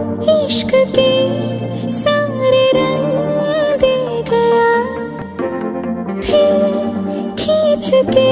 इश्क के सारे रंग दे गया। फिर खींच के